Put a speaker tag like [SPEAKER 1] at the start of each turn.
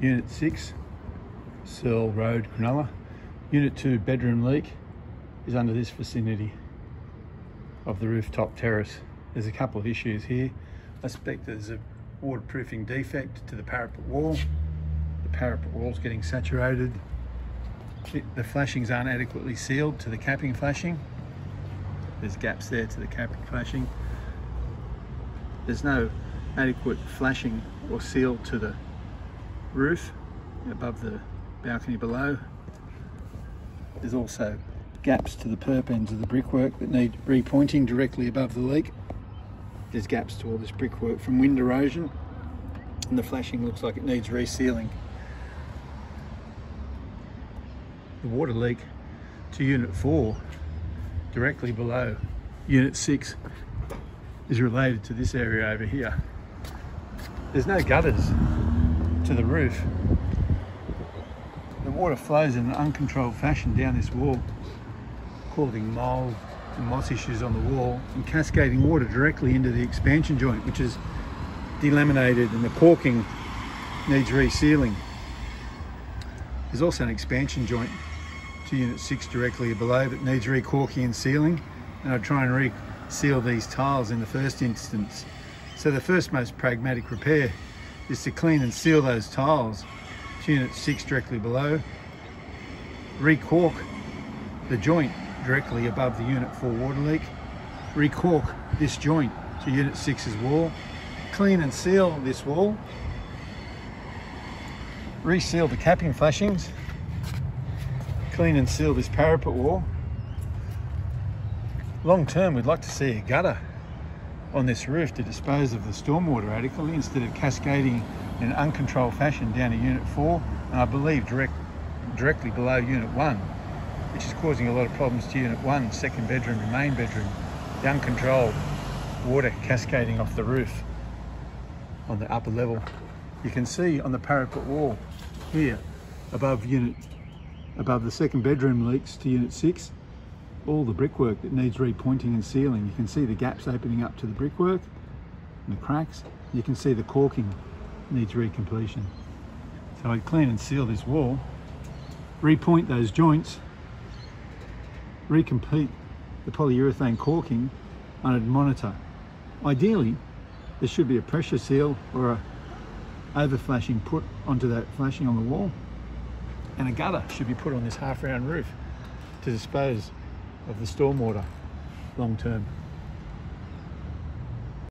[SPEAKER 1] Unit 6, Searl Road, Cronulla. Unit 2 bedroom leak is under this vicinity of the rooftop terrace. There's a couple of issues here. I suspect there's a waterproofing defect to the parapet wall. The parapet wall's getting saturated. The flashings aren't adequately sealed to the capping flashing. There's gaps there to the capping flashing. There's no adequate flashing or seal to the roof above the balcony below. There's also gaps to the perp ends of the brickwork that need repointing directly above the leak. There's gaps to all this brickwork from wind erosion and the flashing looks like it needs resealing. The water leak to unit 4 directly below unit 6 is related to this area over here. There's no gutters to the roof. The water flows in an uncontrolled fashion down this wall, causing mould and moss issues on the wall and cascading water directly into the expansion joint, which is delaminated and the caulking needs resealing. There's also an expansion joint to unit 6 directly below that needs recaulking and sealing and I'll try and reseal these tiles in the first instance. So the first most pragmatic repair is to clean and seal those tiles. Unit 6 directly below, recaulk the joint directly above the unit 4 water leak, recaulk this joint to unit 6's wall, clean and seal this wall, reseal the capping flashings, clean and seal this parapet wall. Long term we'd like to see a gutter on this roof to dispose of the stormwater adequately instead of cascading in an uncontrolled fashion down to Unit 4 and I believe direct, directly below Unit 1 which is causing a lot of problems to Unit 1, second bedroom and main bedroom. The uncontrolled water cascading off the roof on the upper level. You can see on the parapet wall here above unit above the second bedroom leaks to unit 6 all the brickwork that needs repointing and sealing. You can see the gaps opening up to the brickwork and the cracks. You can see the caulking needs recompletion. So I'd clean and seal this wall, repoint those joints, recomplete the polyurethane caulking and I'd monitor. Ideally, there should be a pressure seal or a over flashing put onto that flashing on the wall and a gutter should be put on this half round roof to dispose of the stormwater long term.